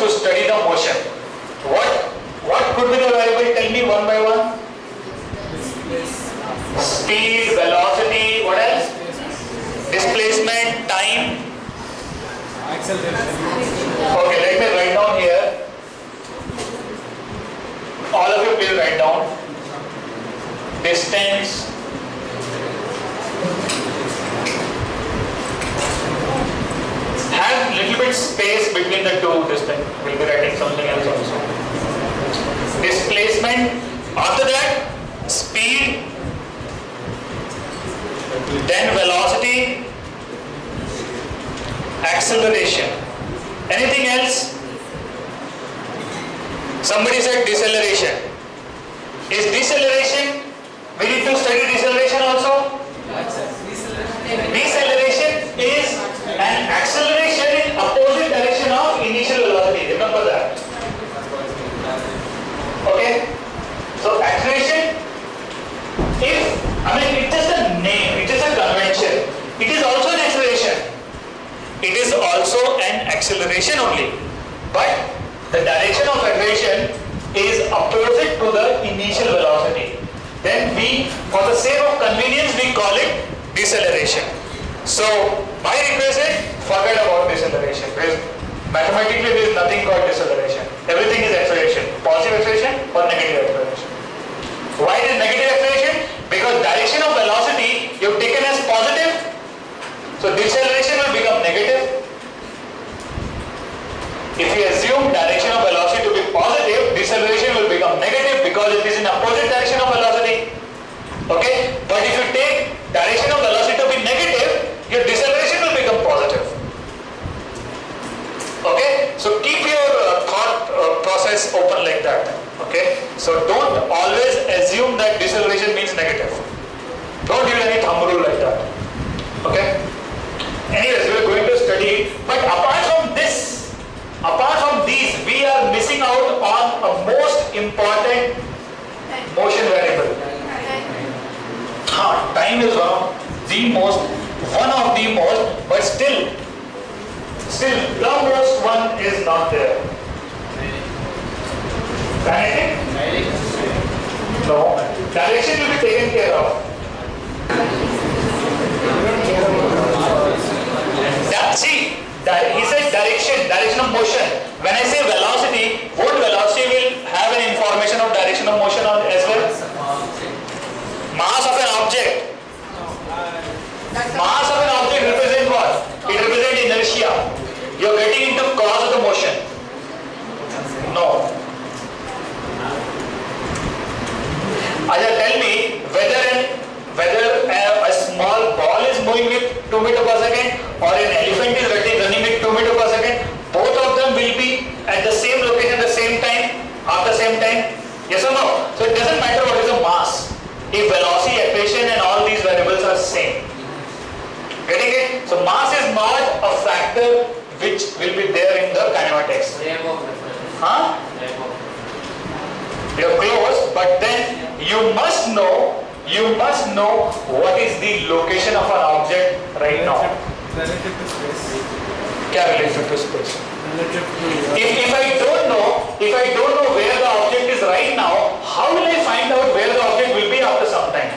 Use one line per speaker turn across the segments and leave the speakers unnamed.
to study the motion. What, what could be the variable? Tell me one by one. Speed, velocity, what else? Displacement, time.
Acceleration.
Okay, let me write down here. All of you please write down. Distance, have little bit space between the two distance. We'll be writing something else also. Displacement, after that, speed, then velocity, acceleration. Anything else? Somebody said deceleration. Is deceleration, we need to study deceleration also? Deceleration is an acceleration in opposite direction of initial velocity. Remember that. Okay? So acceleration, if, I mean, it's just a name, it is a convention. It is also an acceleration. It is also an acceleration only. But the direction of acceleration is opposite to the initial velocity. Then we, for the sake of convenience, we call it deceleration. So, my request is forget about deceleration. Because mathematically there is nothing called deceleration. Everything is acceleration. Positive acceleration or negative acceleration. Why it is negative acceleration? Because direction of velocity you have taken as positive. So deceleration will become negative. If you assume direction of velocity to be positive, deceleration will become negative because it is in opposite direction of velocity. Okay? But if you take direction of velocity to be negative, your deceleration will become positive. Okay? So keep your uh, thought uh, process open like that. Okay? So don't always assume that deceleration means negative. Don't use any thumb rule like that. Okay? Anyways, we are going to study, but apart from this, apart from these, we are missing out on a most important motion variable. Huh, time is one of the most, one of the most, but still, still the most one is not there. Kinetic? No. Direction will be taken care of. That, see, that he said direction, direction of motion. When I say velocity, what velocity will have an information of direction of motion on as well? Mass of an object. Mass of an object represent what? It represents inertia. You are getting into cause of the motion. No. Aja, tell me whether an whether a, a small ball is moving with 2 meter per second or an elephant is running, with 2 meter per second, both of them will be at the same location at the same time, at the same time. Yes or no? So it doesn't matter what is the mass. If velocity, acceleration and all these variables are same. Getting it? So mass is not a factor which will be there in the kinematics. Huh? You're close, but then you must know, you must know what is the location of an object right now.
Relative to space.
related to space?
Relative to
If, if I don't know, if I don't know where the object is right now, how will I find out where the object will be after some time?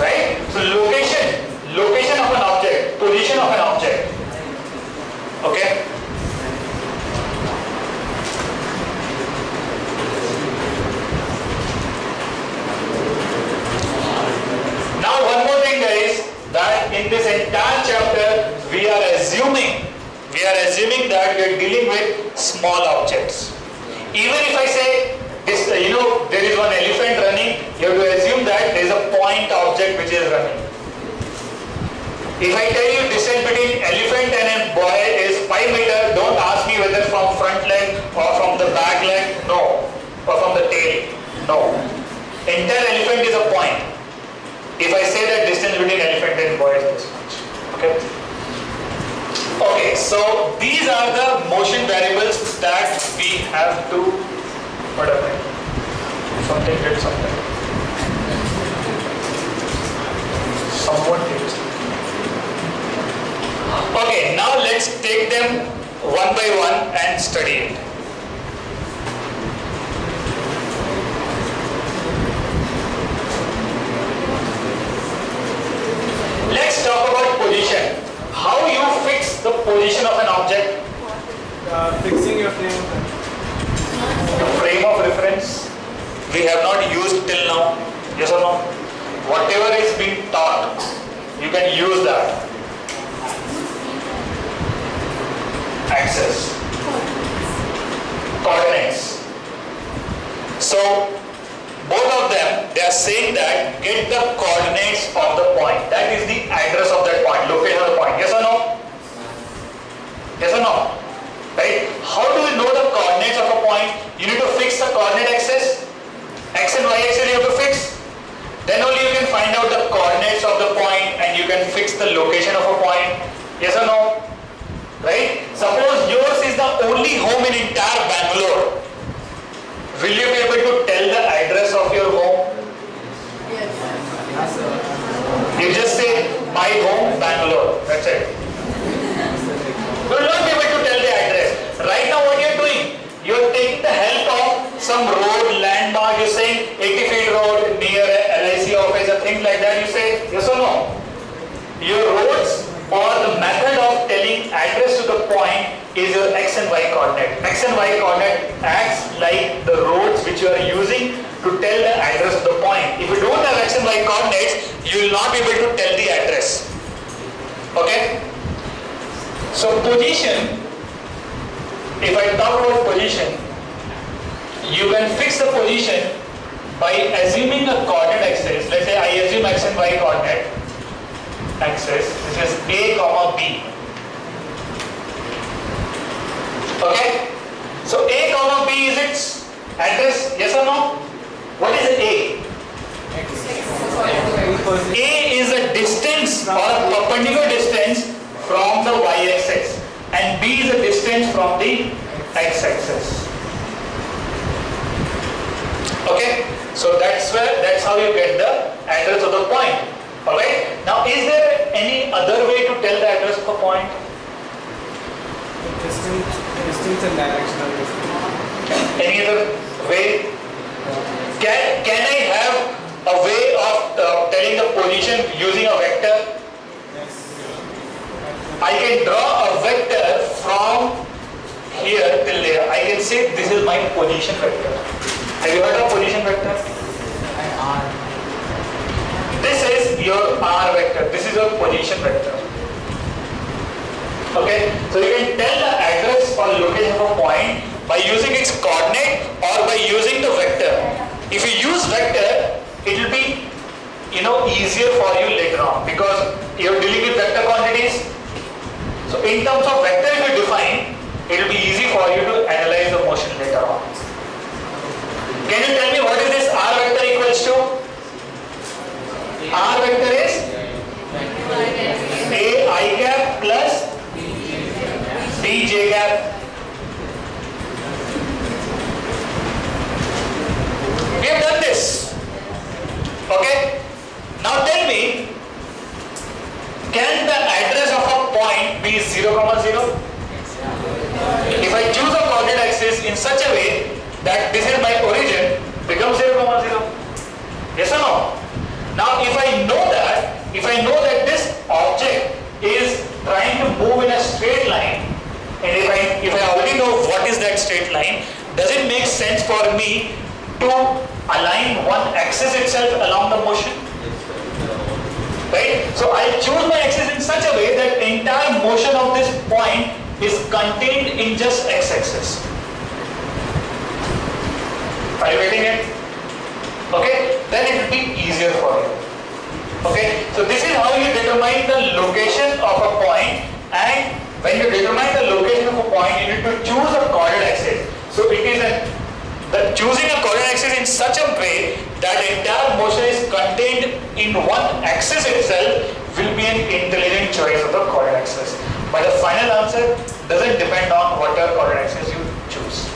Right? So location, location of an object, position of an object. Okay? Now one more thing guys, that in this entire chapter we are assuming, we are assuming that we are dealing with small objects. Even if I say, this, uh, you know, there is one elephant running, you have to assume that there is a point object which is running. If I tell you distance between elephant and a boy is 5 meter, don't ask me whether from front leg or from the back leg, no. Or from the tail, no. Entire elephant is a point. If I say that distance between elephant and boy is this much. Okay. Okay, so these are the motion variables that we have to whatever. Something did something. Someone did. Okay, now let's take them one by one and study it. Let's talk about position. How you fix the position of an object,
uh, fixing your frame.
the frame of reference. we have not used till now? Yes or no? Whatever is being taught, that. Axis. Coordinates. So, both of them, they are saying that get the coordinates of the point. That is the address of that point, location of the point. Yes or no? Yes or no? Right? How do we know the coordinates of a point? You need to fix the coordinate axis. X and Y axis you have to fix. Then only you can find out the coordinates of the point can fix the location of a point. Yes or no? Right? Suppose yours is the only home in entire Bangalore. Will you be able to tell the address of your home? You just say, my home, Bangalore. That's it. You will not be able to tell the address. Right now what you are doing? You are taking the help of some road, landmark. You are saying 80 feet road near a LIC office or things like that. You say yes or no? Your roads or the method of telling address to the point is your x and y coordinate. x and y coordinate acts like the roads which you are using to tell the address of the point. If you don't have x and y coordinates, you will not be able to tell the address. Okay? So position, if I talk about position, you can fix the position by assuming a coordinate axis. Let's say I assume x and y coordinate axis. This is A comma B. Okay? So A comma B is its address, yes or no? What is A? A is a distance or a perpendicular distance from the y-axis and B is a distance from the x-axis. Okay? So that's where, that's how you get the address of the point. Alright? Now is there any other way to tell the address of a point?
Distance, distance and directional distance.
Any other way? Can, can I have a way of uh, telling the position using a vector?
Yes.
I can draw a vector from here till there. I can say this is my position vector. Have you heard of position vector? This is your R vector. This is your position vector. Okay, so you can tell the address or location of a point by using its coordinate or by using the vector. If you use vector, it will be you know easier for you later on because you're dealing with vector quantities. So in terms of vector if you define, it will be easy for you to analyze the motion later on. Can you tell me what is this R vector equals to? R vector is A i cap plus B j cap. We have done this. Okay? Now tell me, can the address of a point be 0, comma 0? If I choose a coordinate axis in such a way that this is my origin, becomes 0, comma 0. Yes or no? Now if I know that, if I know that this object is trying to move in a straight line, and if I, if I already know what is that straight line, does it make sense for me to align one axis itself along the motion? Right? So I choose my axis in such a way that entire motion of this point is contained in just x-axis. Are you getting it? Okay? Then it will be easier for you. Okay? So this is how you determine the location of a point and when you determine the location of a point you need to choose a coordinate axis. So it is a the choosing a coordinate axis in such a way that entire motion is contained in one axis itself will be an intelligent choice of the coordinate axis. But the final answer doesn't depend on whatever coordinate axis you choose.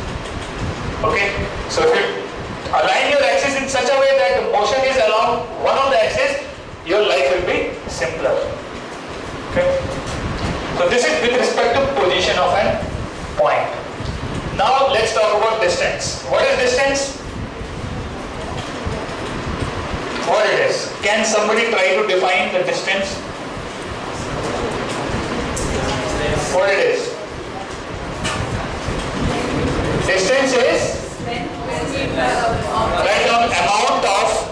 Okay? So if you align your axis in such a way that the motion is along one of the axis, your life will be simpler. Okay? So this is with respect to position of an point. Now let's talk about distance. What is distance? What it is? Can somebody try to define the distance? What it is? Distance is? Random amount of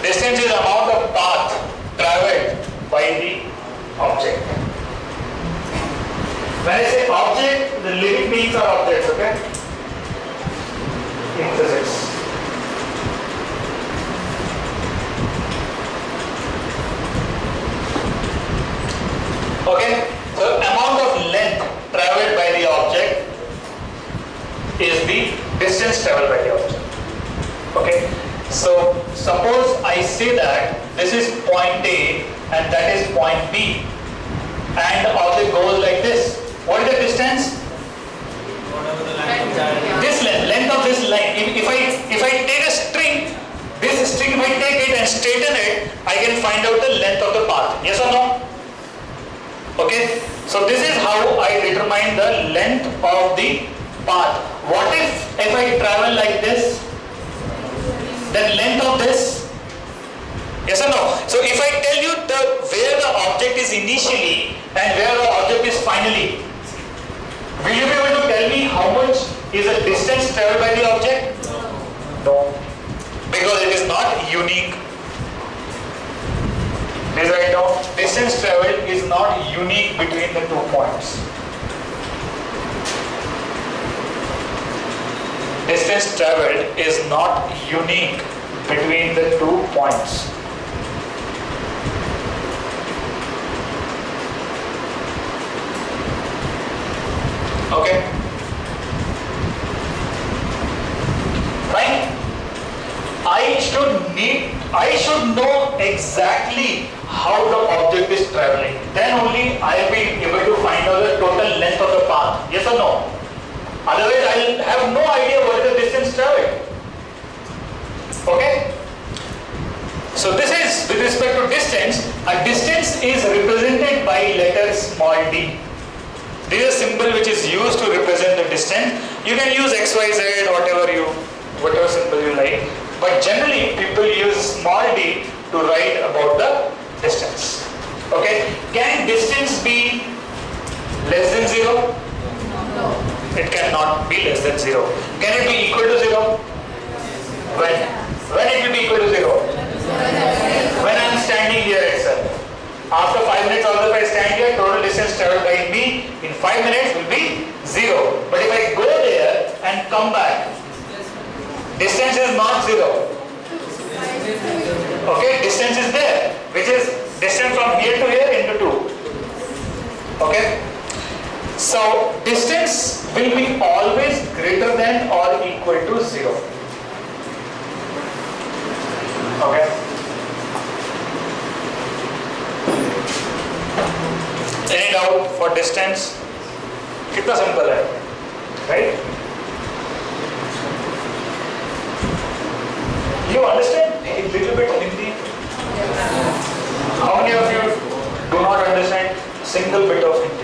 distance is amount of path traveled by the object. When I say object, the living beings are objects, okay? In physics. Okay? Distance traveled by the object. Okay, so suppose I say that this is point A and that is point B and the object goes like this. What is the distance?
The.
This length, length of this line. If, if I if I take a string, this string if I take it and straighten it, I can find out the length of the path. Yes or no? Okay. So this is how I determine the length of the path. What if if I travel like this? Then length of this. Yes or no? So if I tell you the where the object is initially and where the object is finally, will you be able to tell me how much is the distance traveled by the object? No. Because it is not unique. Please write down. Distance traveled is not unique between the two points. Distance traveled is not unique between the two points. Okay. Right? I should need, I should know exactly how the object is traveling. Then only I will be able to find out the total length of the path. Yes or no? Otherwise, I will have no idea what is the distance traveled. Okay? So this is, with respect to distance, a distance is represented by letter small d. This is a symbol which is used to represent the distance. You can use x, y, z, whatever you, whatever symbol you like. But generally, people use small d to write about the distance. Okay? Can distance be less than zero? It cannot be less than zero. Can it be equal to zero? When? When it will be equal to zero? When I am standing here itself. After 5 minutes also if I stand here, total distance traveled by me in 5 minutes will be 0. But if I go there and come back, distance is not 0. Okay, distance is there, which is distance from here to here into 2. Okay? So, distance will be always greater than or equal to 0. Okay? Any doubt for distance? कितना simple है right? You understand a little bit Hindi? How many of you do not understand single bit of Hindi?